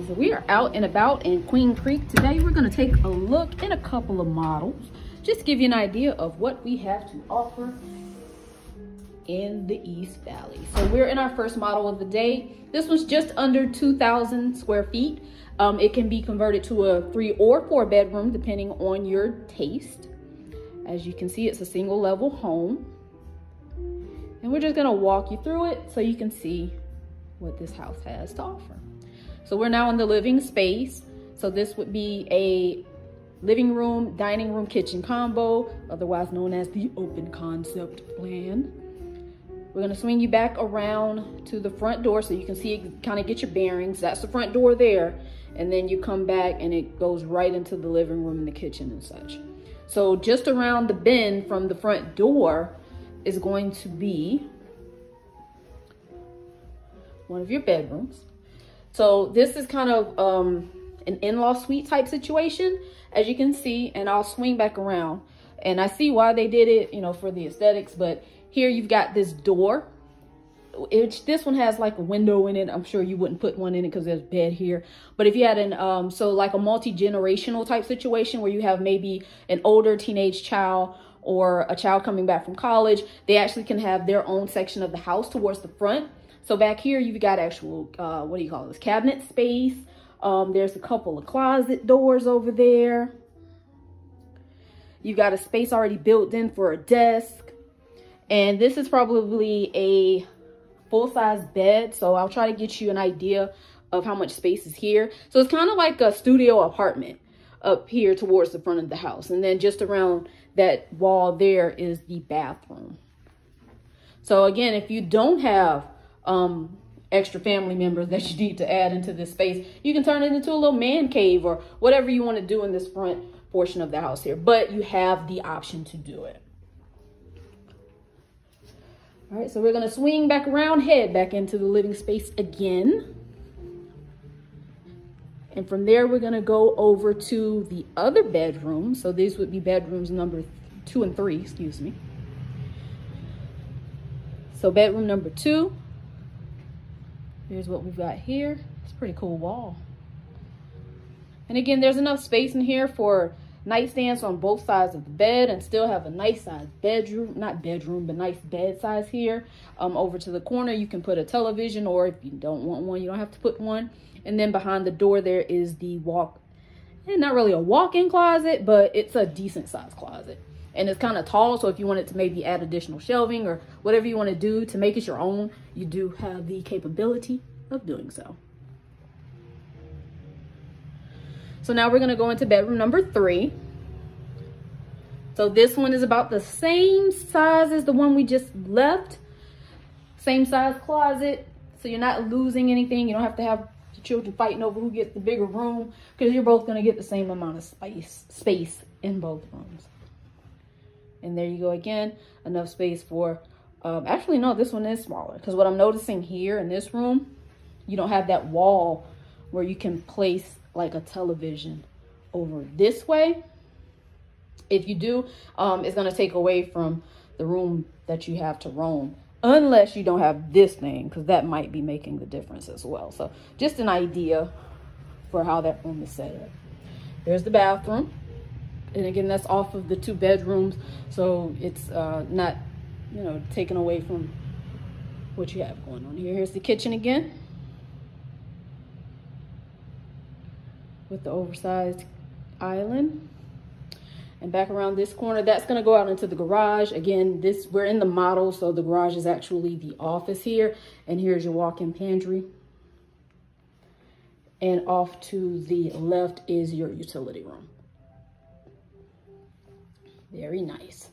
guys. We are out and about in queen creek. Today we're going to take a look at a couple of models just give you an idea of what we have to offer in the east valley. So we're in our first model of the day. This one's just under 2,000 square feet. Um, it can be converted to a three or four bedroom depending on your taste. As you can see it's a single level home. And we're just going to walk you through it so you can see what this house has to offer. So we're now in the living space. So this would be a living room, dining room, kitchen combo, otherwise known as the open concept plan. We're gonna swing you back around to the front door so you can see, kind of get your bearings. That's the front door there. And then you come back and it goes right into the living room and the kitchen and such. So just around the bend from the front door is going to be one of your bedrooms. So this is kind of um, an in-law suite type situation, as you can see, and I'll swing back around. And I see why they did it, you know, for the aesthetics, but here you've got this door. This one has like a window in it. I'm sure you wouldn't put one in it because there's bed here. But if you had an, um, so like a multi-generational type situation where you have maybe an older teenage child or a child coming back from college, they actually can have their own section of the house towards the front so back here, you've got actual, uh, what do you call this, cabinet space. Um, there's a couple of closet doors over there. You've got a space already built in for a desk. And this is probably a full-size bed. So I'll try to get you an idea of how much space is here. So it's kind of like a studio apartment up here towards the front of the house. And then just around that wall there is the bathroom. So again, if you don't have um, extra family members that you need to add into this space. You can turn it into a little man cave or whatever you want to do in this front portion of the house here, but you have the option to do it. All right, so we're gonna swing back around, head back into the living space again. And from there, we're gonna go over to the other bedroom. So these would be bedrooms number two and three, excuse me. So bedroom number two, Here's what we've got here. It's a pretty cool wall. And again, there's enough space in here for nightstands on both sides of the bed and still have a nice size bedroom, not bedroom, but nice bed size here. Um, over to the corner, you can put a television or if you don't want one, you don't have to put one. And then behind the door there is the walk, and eh, not really a walk-in closet, but it's a decent size closet and it's kind of tall. So if you wanted to maybe add additional shelving or whatever you want to do to make it your own, you do have the capability of doing so. So now we're going to go into bedroom number three. So this one is about the same size as the one we just left. Same size closet. So you're not losing anything. You don't have to have the children fighting over who gets the bigger room because you're both going to get the same amount of space, space in both rooms. And there you go again, enough space for, um, actually, no, this one is smaller. Because what I'm noticing here in this room, you don't have that wall where you can place like a television over this way. If you do, um, it's going to take away from the room that you have to roam. Unless you don't have this thing, because that might be making the difference as well. So just an idea for how that room is set up. There's the bathroom and again that's off of the two bedrooms so it's uh, not you know taken away from what you have going on here. Here's the kitchen again. With the oversized island. And back around this corner that's going to go out into the garage. Again this we're in the model so the garage is actually the office here. And here's your walk-in pantry. And off to the left is your utility room very nice.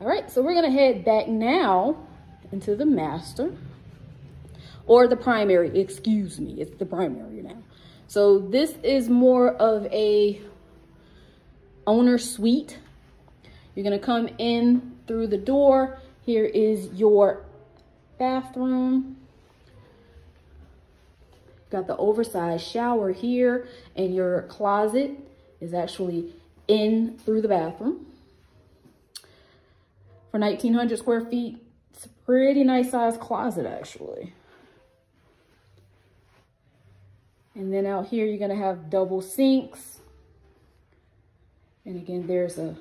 All right, so we're gonna head back now into the master or the primary, excuse me, it's the primary now. So this is more of a owner suite. You're gonna come in through the door. Here is your bathroom. Got the oversized shower here and your closet is actually in through the bathroom. For 1,900 square feet, it's a pretty nice size closet actually. And then out here, you're gonna have double sinks. And again, there's a,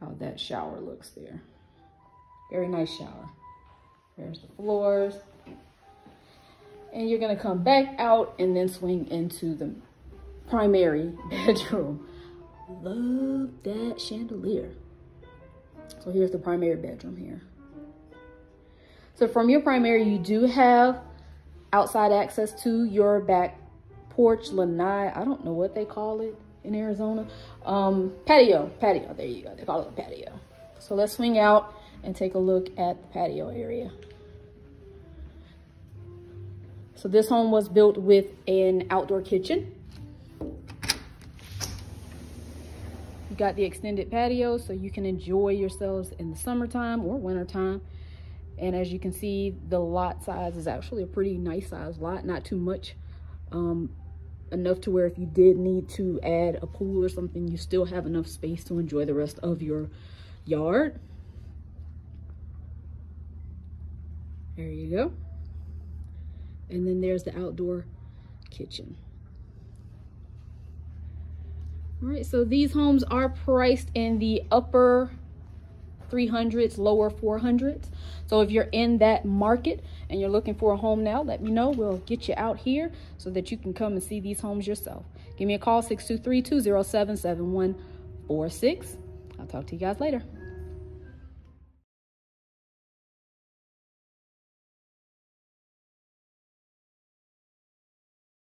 how that shower looks there. Very nice shower. There's the floors. And you're gonna come back out and then swing into the primary bedroom. Love that chandelier. So here's the primary bedroom here. So from your primary, you do have outside access to your back porch, lanai. I don't know what they call it in Arizona. Um, patio, patio, there you go. They call it a patio. So let's swing out and take a look at the patio area. So this home was built with an outdoor kitchen. Got the extended patio so you can enjoy yourselves in the summertime or wintertime. And as you can see, the lot size is actually a pretty nice size lot, not too much. Um, enough to where if you did need to add a pool or something, you still have enough space to enjoy the rest of your yard. There you go. And then there's the outdoor kitchen. All right, so these homes are priced in the upper 300s, lower 400s. So if you're in that market and you're looking for a home now, let me know. We'll get you out here so that you can come and see these homes yourself. Give me a call, 623-207-7146. I'll talk to you guys later.